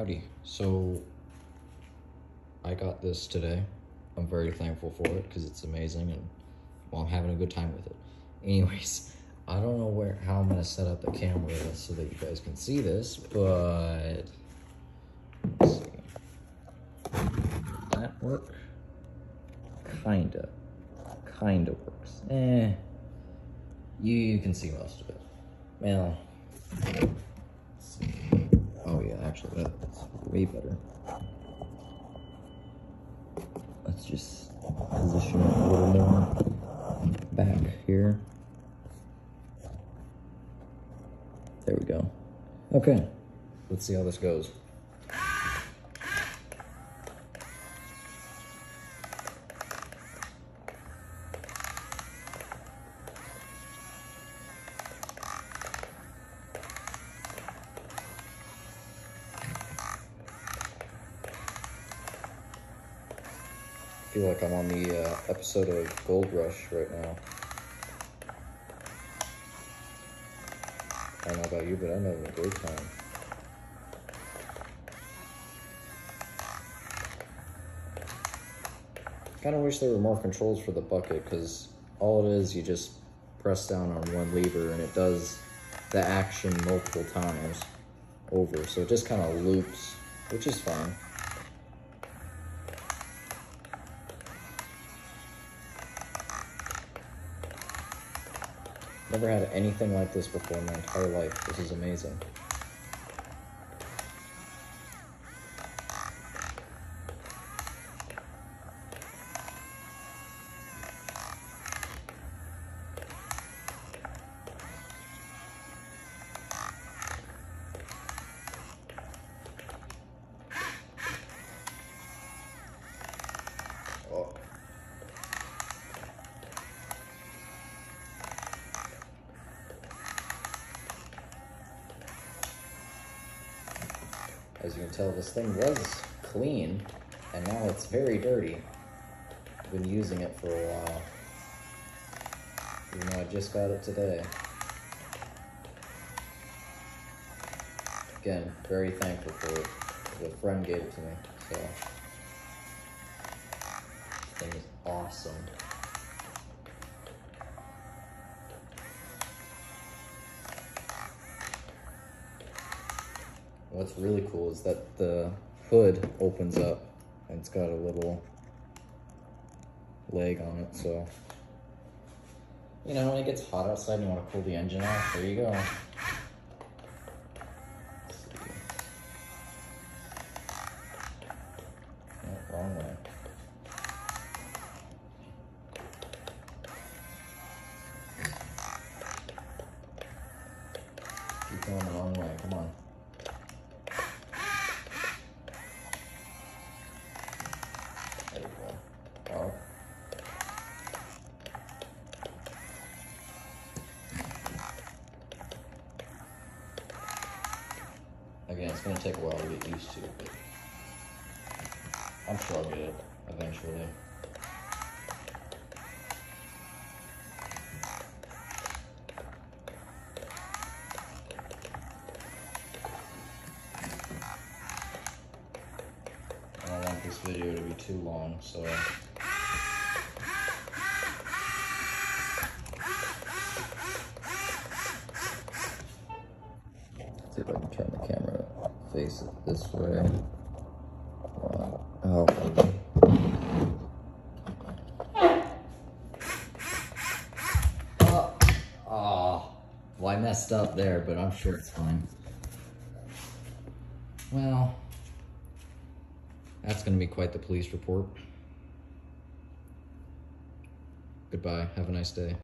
Howdy. So, I got this today. I'm very thankful for it because it's amazing and well, I'm having a good time with it. Anyways, I don't know where how I'm gonna set up the camera so that you guys can see this, but let's see. That work? Kinda. Kinda works. Eh. You, you can see most of it. Well, see. Actually that's way better. Let's just position it a little more back here. There we go. Okay, let's see how this goes. Feel like I'm on the uh, episode of Gold Rush right now. I don't know about you, but I'm having a great time. Kind of wish there were more controls for the bucket because all it is, you just press down on one lever and it does the action multiple times over. So it just kind of loops, which is fine. Never had anything like this before in my entire life. This is amazing. Oh. As you can tell, this thing was clean, and now it's very dirty. I've been using it for a while. Even though I just got it today. Again, very thankful for it. The friend gave it to me, so. This thing is awesome. What's really cool is that the hood opens up and it's got a little leg on it, so you know when it gets hot outside and you want to cool the engine off, there you go. No, oh, wrong way. Keep going the wrong way, come on. Again, it's gonna take a while to get used to, but I'm sure I'll get it eventually. I don't want this video to be too long, so. See if I can turn the camera, face it this way. Oh. Oh. Oh. Well, I messed up there, but I'm sure it's fine. Well, that's going to be quite the police report. Goodbye. Have a nice day.